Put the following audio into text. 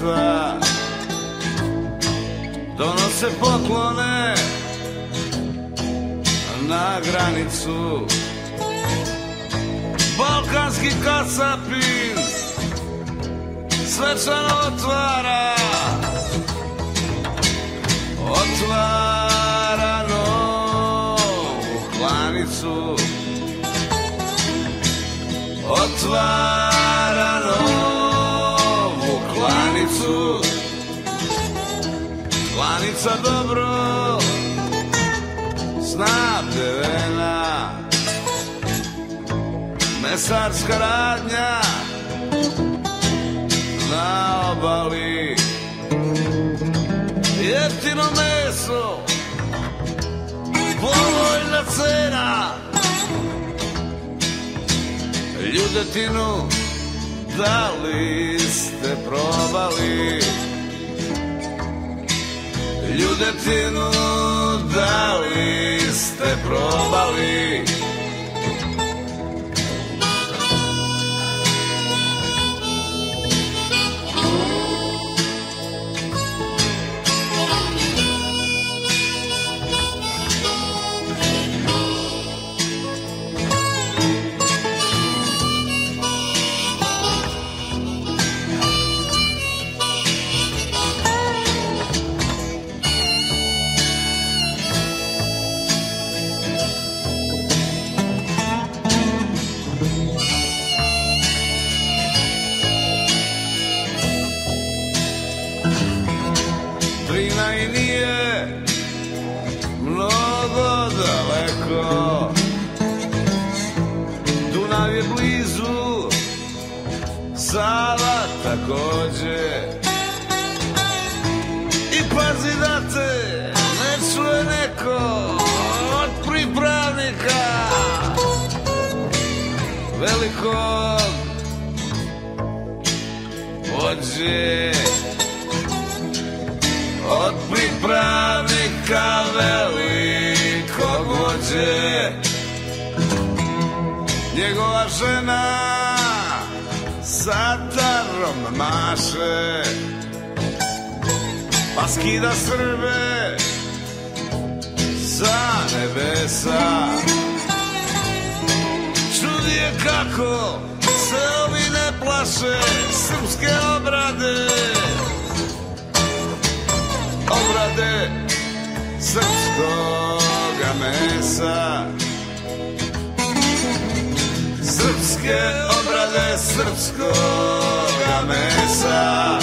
prijateljstva Donose poklone na granicu. Balkanski kasapin svečano otvara. Otvara novu klanicu. Otvara Klanica dobro snabdevena Mesarska radnja na obali. Jeftino meso Povoljna cena. Ljudetinu Da li ste probali Ljudetinu Da li ste probali Takođe I pazi da te ne čuje neko od pripravnika. Velikog vođe od pripravnika velikog vođe Njegova žena satarom maše. Pa skida Srbe sa nebesa. Čudi je kako se ovi ne plaše srpske obrade Srpske obrade srpskoga mesa